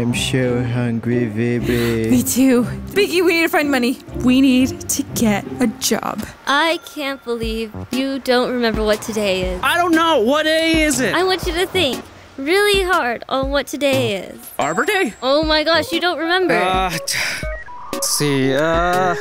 I'm so hungry, baby. Me too. Beaky, we need to find money. We need to get a job. I can't believe you don't remember what today is. I don't know. What day is it? I want you to think really hard on what today is. Arbor Day? Oh my gosh, you don't remember. Uh, t- let's see. Uh,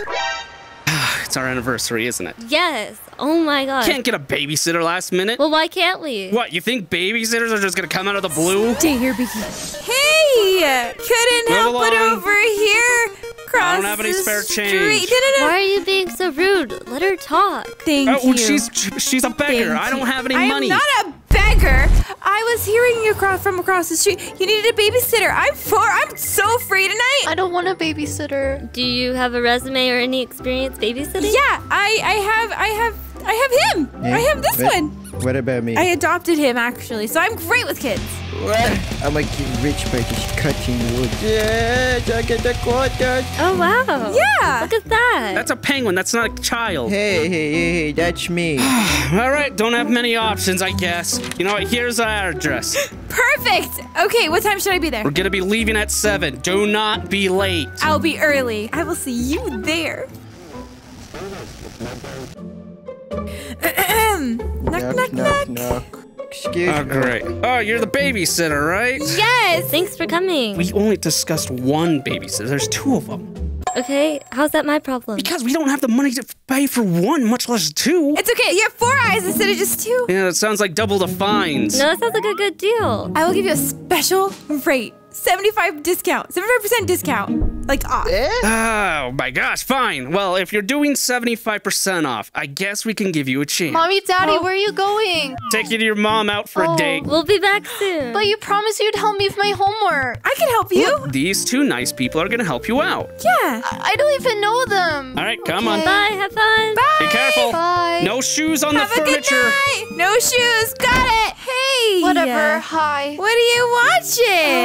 it's our anniversary, isn't it? yes. Oh my gosh. Can't get a babysitter last minute. well, why can't we? What, you think babysitters are just gonna come out of the blue? Stay here, Beaky. Hey! Couldn't Move help but along. over here. Cross I don't have any the spare street. change. No, no, no. Why are you being so rude? Let her talk. Thank Oh, you. she's she's a beggar. Thank I don't have any I money. am not a beggar. I was hearing you across from across the street. You needed a babysitter. I'm poor. I'm so free tonight. I don't want a babysitter. Do you have a resume or any experience babysitting? Yeah, I I have I have I have him. I have this what- one. What about me? I adopted him actually, so I'm great with kids. What? I'm like rich by just cutting wood. Yes, I get the quarter. Oh wow. Yeah. Look at that. That's a penguin. That's not a child. Hey, hey, hey, hey, that's me. All right, don't have many options, I guess. You know what? Here's our address. Perfect. Okay, what time should I be there? We're gonna be leaving at seven. Do not be late. I'll be early. I will see you there. Knock, knock, knock. knock. Excuse Oh, me. great. Oh, you're the babysitter, right? Yes. Thanks for coming. We only discussed one babysitter. There's two of them. okay, how's that my problem? Because we don't have the money to pay for one, much less two. It's okay. You have four eyes instead of just two. Yeah, it sounds like double the fines. No, that sounds like a good deal. I will give you a special rate. 75 discount. 75% discount. Like off. Eh? Oh my gosh, fine. Well, if you're doing 75% off, I guess we can give you a chance. Mommy, Daddy, where are you going? Take you to your mom out for Oh. a date. We'll be back soon. But you promised you'd help me with my homework. I can help you. These two nice people are gonna help you out. Yeah. I don't even know them. All right, come on. Bye, have fun. Be careful. Bye. No shoes on Have the a good night. No shoes. Got it. Hey. Whatever. Hi. What are you watching?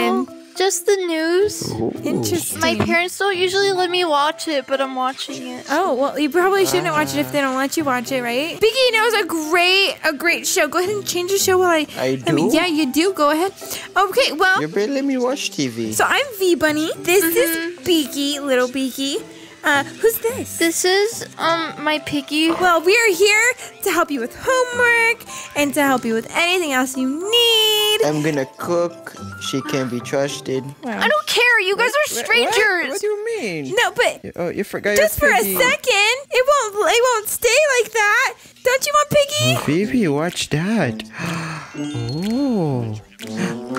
Just the news. Interesting. My parents don't usually let me watch it, but I'm watching it. Oh well, you probably shouldn't watch it if they don't let you watch it, right? Beaky knows a great, a great show. Go ahead and change the show while I. I mean, do? yeah, you do. Go ahead. Okay, well, You better let me watch TV. so I'm VBunny. This is mm-hmm. Beaky, little Beaky. Uh, who's this? This is um my piggy. Well, we are here to help you with homework and to help you with anything else you need. I'm gonna cook. She can be trusted. I don't care. You guys are strangers. what what? do you mean? No, but Oh, you forgot just for your a second, it won't, it won't stay like that. Don't you want Piggy? Baby, watch that. Oh.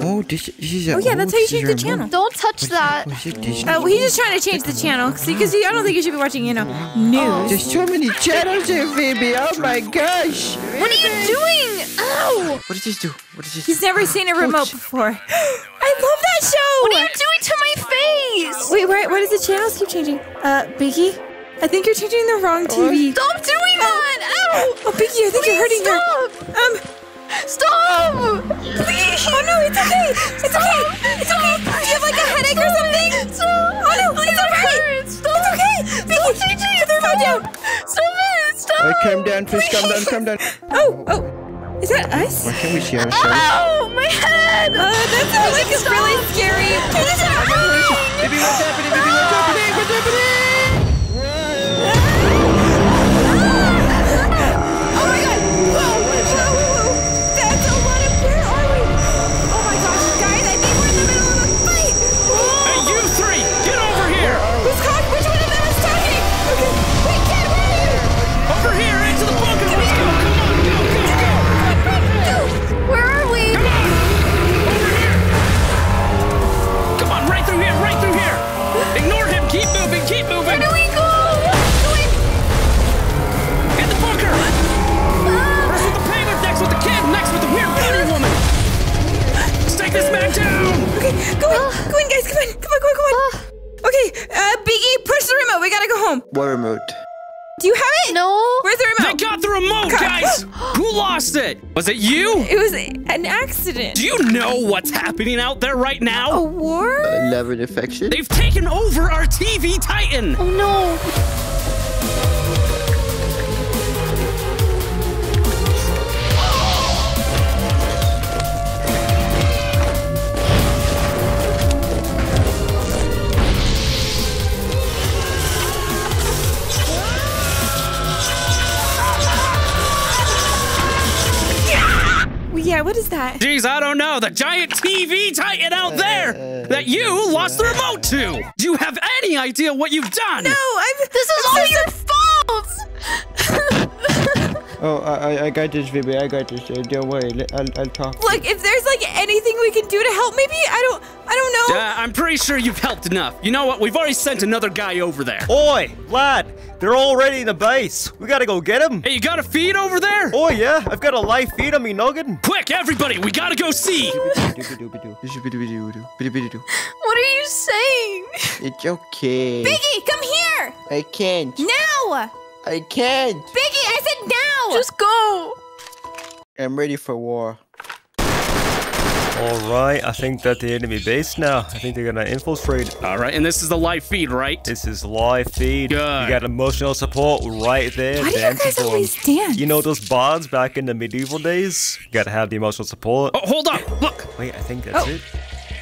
Oh, this, this is a, Oh yeah, that's how you change the channel. Don't touch that. Was it Oh, he's just trying to change the channel because I don't think you should be watching, you know, news. There's so many channels there, baby. Oh my gosh. What are you doing? Ow! What does this do? What does this He's never seen a remote before. I love that show. What are you doing to my face? Wait, why, why does the channels keep changing? Uh, Beaky, I think you're changing the wrong TV. Stop doing that! Ow! Oh, Beaky, I think you're hurting her. Um, Stop! please. Oh no, it's okay. It's okay. It's okay. Do you have like a headache or something? Stop! Oh no, it's okay. It's okay. Beaky, put the remote down. Stop it! Stop! Uh, calm down, please. Calm down, calm down. Oh, oh, is that us? Why can't we see ourselves? Ow! My head! Uh, that sounds like it's really scary. What is happening? Baby, what's happening? Baby, what's happening? What's happening? Let's take this man down. Okay, go in, go in, guys, come in, come on, come on, come on. Okay, uh, Beaky, push the remote. We gotta go home. What remote? Do you have it? No. Where's the They remote? got the remote, guys. Who lost it? Was it you? It was an accident. Do you know what's happening out there right now? A now? war? Uh, love and affection? They've taken over our TV Titan. Oh no. That? Geez, I don't know. The giant TV titan out there that you lost the remote to. Do you have any idea what you've done? No, I'm. This is all your fault. Oh, I, I- I got this, baby. I got this. Uh, don't worry. I'll, I'll talk. Look, if there's like anything we can do to help, maybe I don't. I don't know. Uh, I'm pretty sure you've helped enough. You know what? We've already sent another guy over there. Oi, lad, they're already in the base. We gotta go get them. Hey, you got a feed over there? Oh yeah, I've got a live feed on me noggin. Quick, everybody, we gotta go see. What are you saying? It's okay. Beaky, come here I can't. now. I can't. Beaky, I said now. Just go. I'm ready for war. All right, I think that the enemy base now. I think they're gonna infiltrate. All right, and this is the live feed, right? This is live feed. Good. You got emotional support right there. Why do you dancing guys for 'em. always dance? You know those bards back in the medieval days? You gotta have the emotional support. Oh, hold up. Look. Wait, I think that's Oh. it.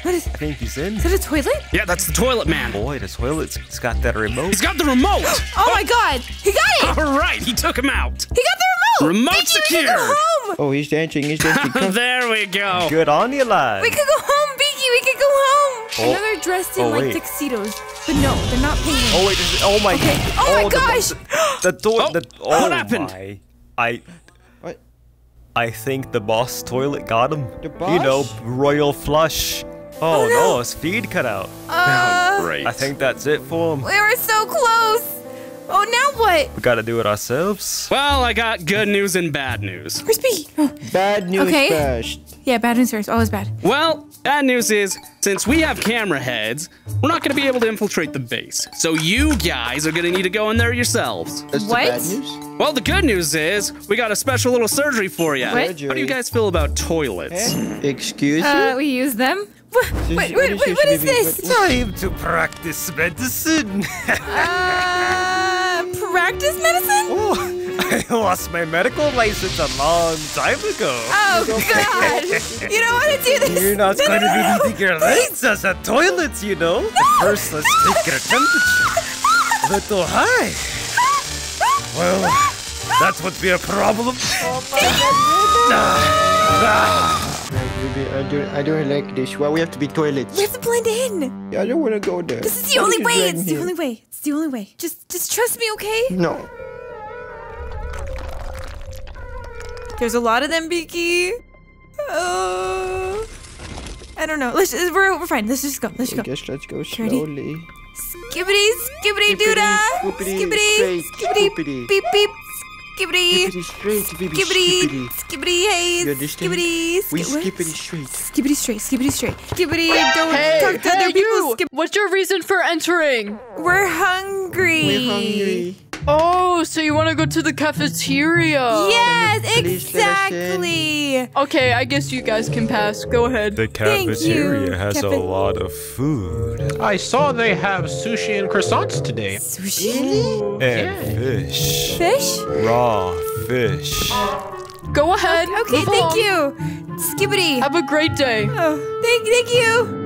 What is? I think he's in. Is it a toilet? Yeah, that's the toilet man. Boy, the toilet's it's got that remote. He's got the remote. Oh my God, he got it. All right, he took him out. He got the remote. Remote Beaky, we could go home. Oh, he's dancing. He's dancing. There we go. Good on you, lad. We could go home, Beaky. We could go home. Oh. I know they're dressed in Oh, like wait. tuxedos, but no, they're not paying. Oh wait, this is, oh my Okay. Oh my oh, the- gosh. The, door Oh, the oh what happened? my. I What? I think the boss toilet got him. The You know, royal flush. Oh, Oh, no. no. his feed cut out. Uh, Great. I think that's it for him. we were so close. Oh, now what? We gotta do it ourselves. Well, I got good news and bad news. Crispy. Oh, Bad news Okay. first. yeah, bad news first. Always bad. Well, bad news is since we have camera heads, we're not going to be able to infiltrate the base. So you guys are going to need to go in there yourselves. That's What? the bad news. Well, the good news is we got a special little surgery for you. What? How do you guys feel about toilets? Eh? Excuse Uh, we use them. Wait, wait, wait, wait, what is this? Time to practice medicine. Uh, practice medicine? oh, I lost my medical license a long time ago. Oh God! you don't want to do this. You're not No, going no, to be no, no. needing your license at toilets, you know. First, let's take your temperature. A little high. Well, that would be a problem. Baby, I don't, I don't like this. Why we have to be toilets? We have to blend in. I don't want to go there. This is the Why only way. It's run the only way. It's the only way. Just, just trust me, okay? No. There's a lot of them, Beaky. Uh, I don't know. Let's. Just, we're we're fine. Let's just go. Let's I just go. guess let's go Ready? slowly. Skibidi, skibidi, doodah. Skippity, Skibidi, skibidi, skippity. beep, beep. Skibidi, Skippity straight, baby, skibidi, skippity. skibidi, hey, You understand? skibidi, We ski- what? skippity straight. Skibidi straight, skibidi straight. Skibidi, don't Hey, talk to hey, other people. you! Skip- What's your reason for entering? We're hungry. We're hungry. Oh, so you want to go to the cafeteria? Yes, Please let us in. exactly. Okay, I guess you guys can pass. Go ahead. The cafeteria you, has a lot of food I saw they have sushi and croissants today. Sushi, and fish. fish. Raw fish. Go ahead. Okay, move thank along. you. Skibidi. Have a great day. Oh, thank, thank you.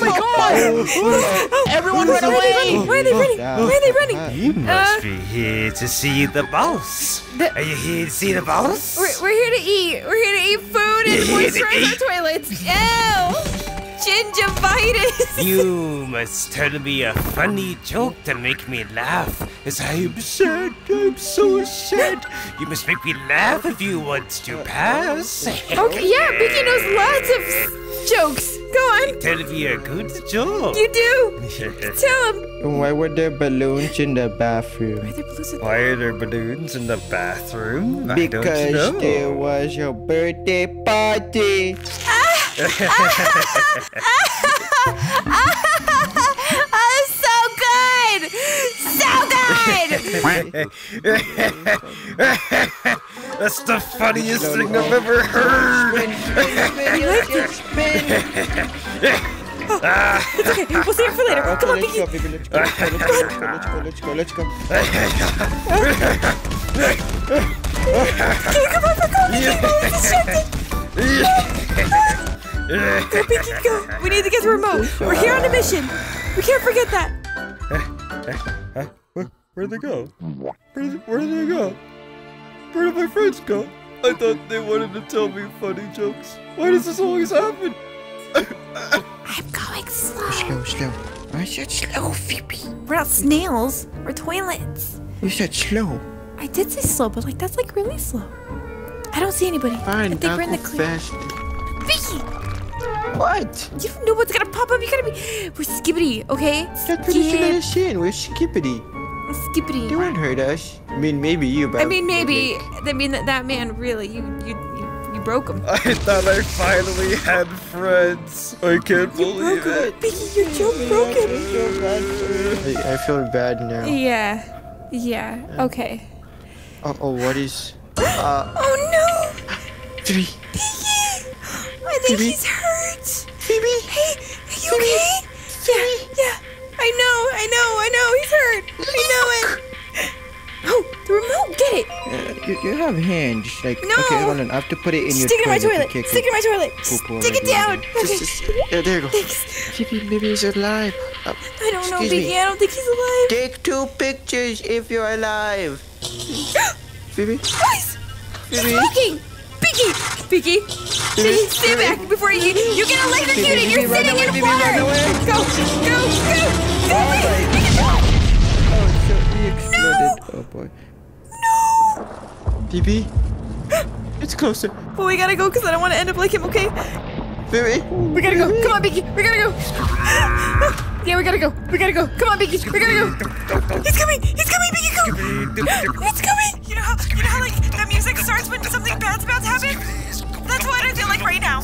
Oh, my god! Everyone run away! Where are they running? Where are they running? You must Uh, be here to see the boss. The- Are you here to see the boss? We're, we're here to eat. We're here to eat food and You're here to moisturize our toilets. Ew! Gingivitis. You must tell me a funny joke to make me laugh. As I am sad, I'm so sad. You must make me laugh if you want to pass. Okay, yeah, Beaky knows lots of jokes. Go on. Tell me a good joke. You do. Tell them. Why were there balloons in the bathroom? Why are there balloons in the bathroom? I don't Because know. there was your birthday party. Ah, So good. So good. That's the funniest thing I've ever heard. We'll save it for later. Come on, let's Beaky. go. Let's go. Let's go. Let's go. Let's go. Let's go. Come on, come on, Beaky. I'm distracted. Go, Pinky, go. We need to get the remote. We're here on a mission. We can't forget that. Where, where'd they go? Where did, where did they go? Where did my friends go? I thought they wanted to tell me funny jokes. Why does this always happen? I'm going slow. Slow, slow. I said slow, Phoebe. We're not snails. We're toilets. You said slow. I did say slow, but like that's like really slow. I don't see anybody. I Fine, think we're in the go clear. fast. Beaky, What? you don't know what's gonna pop up. You gotta be. We're skibidi, okay? That's what you should let Skip, us in. We're skippity. skibidi. They won't hurt us. I mean, maybe you, but I mean, maybe. I mean, that, that man really, you, you, you, you broke him. I thought I finally had friends. I can't believe it. Beaky, your joke broke him. I, I feel bad now. Yeah. Yeah. Okay. Oh, oh what is? Uh, Oh no! Three. Beaky! I think Phoebe? he's hurt. Phoebe. Hey, are you okay? Yeah, yeah. I know, I know, I know. He's hurt. I know it. Oh, the remote. Get it. Uh, you, you have hands. Like, No. okay, hold on. I have to put it in your Stick it in my toilet. Stick it in my toilet. Stick it down. Okay. Just, just, yeah, there you go. Thanks. Phoebe, maybe he's alive. Uh, I don't know, me. I don't think he's alive. take two pictures if you're alive. Phoebe. Guys, he's Phoebe. looking. Beaky, Beaky, Beaky, stay back before you you get electrocuted. You're sitting away, in water. Go, go, go, go, go. Oh, so he exploded. Oh, boy. Phoebe. It's closer. But we gotta go because I don't want to end up like him. Okay. Phoebe. We gotta go. Come on, Beaky. We gotta go. Ah. Yeah, we gotta go. We gotta go. Come on, Beaky. We gotta go. He's coming. He's coming, Beaky. Go. It's coming. You know how you know how like the music starts when something bad's about to happen. That's what I feel like right now.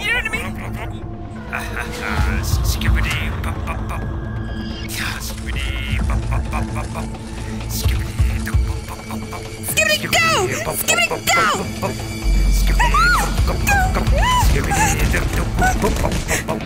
You know what I mean? Skibidi bop bop bop. Skibidi bop bop bop bop bop. Skibidi bop bop bop bop. Skibidi go. Skibidi go. Skibidi bop. Skibidi doo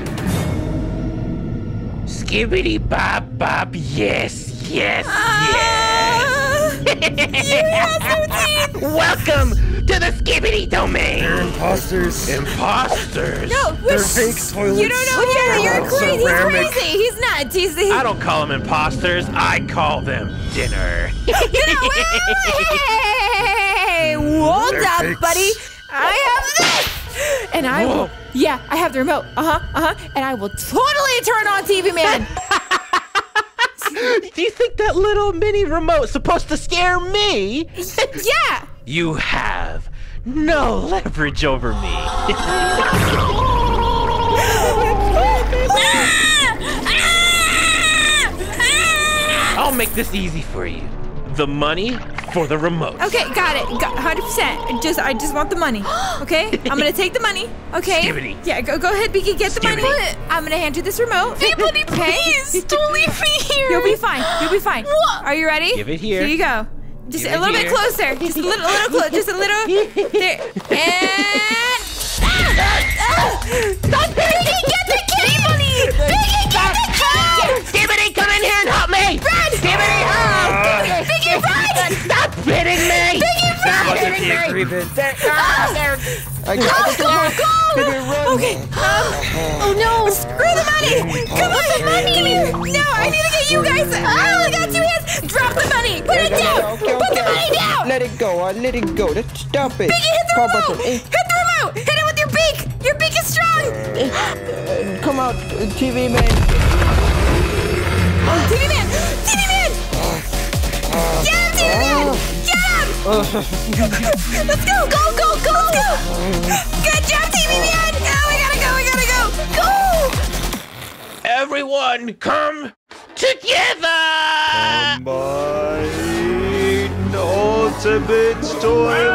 Skibidi bop bop. Yes, yes, yes. Ah, Welcome to the Skibidi domain. Imposters. Imposters. No, They're we're- fake toilets. You don't know. Yeah, you're They're crazy. He's crazy. He's nuts. He's. he's I don't call them imposters. I call them dinner. You know, wait, wait, wait. Hey, hold They're up, fakes. buddy. I have this, and I will. Yeah, I have the remote. Uh huh. Uh huh. And I will totally turn on TV Man. Do you think that little mini remote's supposed to scare me? yeah. You have no leverage over me. I'll make this easy for you. The money for the remote. Okay, got it. Got hundred percent. Just, I just want the money. Okay, I'm gonna take the money. Okay. Skibidi. Yeah, go, go ahead, Beaky, get the money. Skibidi. I'm gonna hand you this remote. Nobody pays. Don't leave me here. You'll be fine. You'll be fine. What? Are you ready? Give it here. Here you go. Just Give a it little bit closer. Just a little, a little closer. Just a little. There. And. Ah! Stop Beaky, get the kitty money! Beaky, get the kitty! Skibidi, come in here and help me! Run! Skibidi, help! Beaky, run! Stop hitting me! Beaky, That run! wasn't the agreement. I got Go, go! Okay. Um, oh no! Screw the money! Come on, the money! Come here! No, I need to get you guys. Oh, I got two hands. Drop the money. Put it down. Okay, Put the money down. Let it go. Uh, let it go. Let's stop it. Beaky, hit the Pop remote. Eh, Hit the remote. Hit it with your beak. Your beak is strong. eh, come out, uh, TV man. Oh, TV man! TV man! Get him, TV! Get him! let's go! Go, go, go, let's go! Good job, TV man! Oh, we gotta go, we gotta go! Go! Everyone, come together! Combine ultimate toilets.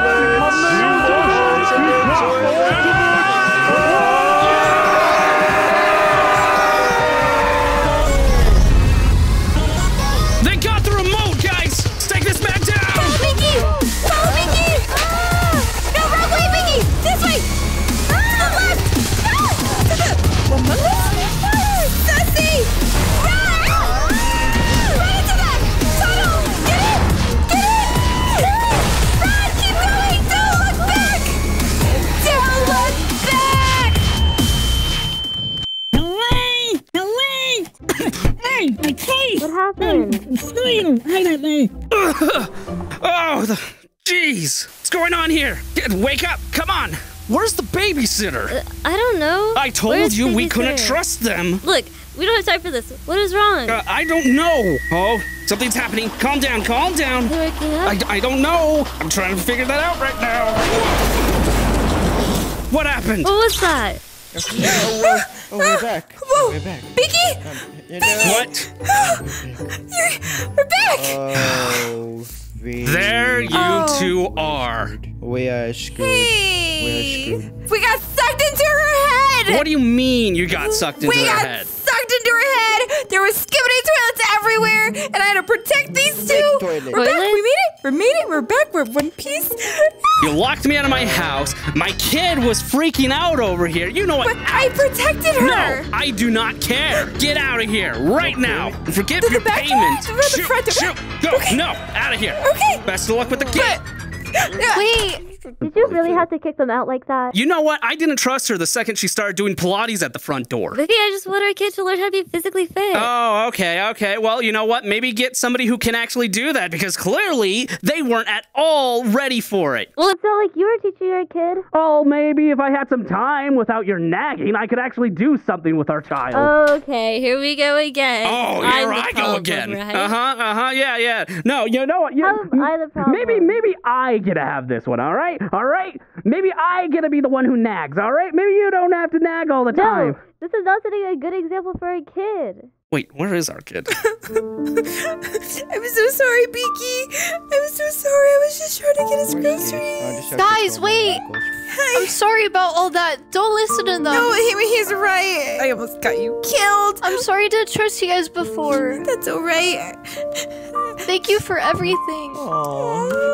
Happened? Scream right at me! Oh, the, jeez! What's going on here? Get, wake up! Come on! Where's the babysitter? I don't know. I told Where's you we couldn't trust them. Look, we don't have time for this. What is wrong? Uh, I don't know. Oh, something's happening. Calm down, calm down. Are up? I, I don't know. I'm trying to figure that out right now. What happened? What was that? Oh, oh, we're back. Whoa. We're back. Beaky, um, You know, What? you're, we're back. Oh, There you Oh. two are. We are screwed. hey, We're screwed. we got sucked into her head. What do you mean you got sucked into we their got head? sucked into her head. There was skibidi toilets everywhere, and I had to protect these two. toilet. We're back. We made it. We made it. We're back. We're one piece. You locked me out of my house. My kid was freaking out over here. You know what? But I protected her. No, I do not care. Get out of here right now. And forget To the your back payment. To the shoot, front door? shoot, go. No, out of here. Okay. Best of luck with the kid. Wait, did you really have to kick them out like that? You know what? I didn't trust her the second she started doing Pilates at the front door. Vicky, I just want our kid to learn how to be physically fit. Oh, okay, okay. Well, you know what? Maybe get somebody who can actually do that because clearly they weren't at all ready for it. well, it's not like you were teaching your kid. Oh, maybe if I had some time without your nagging, I could actually do something with our child. Okay, here we go again. Oh, I'm here I go problem, again. Right? Uh huh. Uh huh. Yeah, yeah. No, you know what? You, How am I the problem? Maybe, maybe I get to have this one. All right, all right. Maybe I get to be the one who nags. All right. Maybe you don't have to nag all the time. No, this is not setting a good example for a kid. Wait, where is our kid? I'm so sorry, Beaky. I'm so sorry. I was just trying to get his groceries. just have to Guys, wait. uncles. I'm sorry about all that. Don't listen to them. No, he, he's right. I almost got you killed. I'm sorry to trust you guys before. That's all right. Thank you for everything. Aw, You're welcome.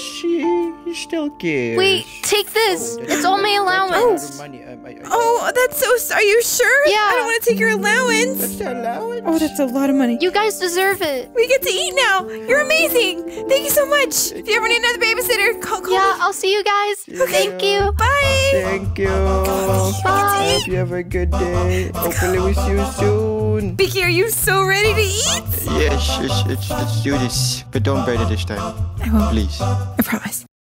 She, he still cares. Wait, take this. Oh, It's all my That's a lot allowance. of money. I- I- Oh, that's so. Are you sure? Yeah. I don't want to take your allowance. That's the allowance. Oh, that's a lot of money. You guys deserve it. We get to eat now. You're amazing. Thank you so much. If you ever need another babysitter, call, call Yeah, me. I'll see you guys. Thank you. Bye. Thank you. I hope you have a good day. Hopefully we see you soon. Beaky, are you so ready to eat? Yes, yes, let's, let's do this. But don't burn it this time. I won't. Please. I promise.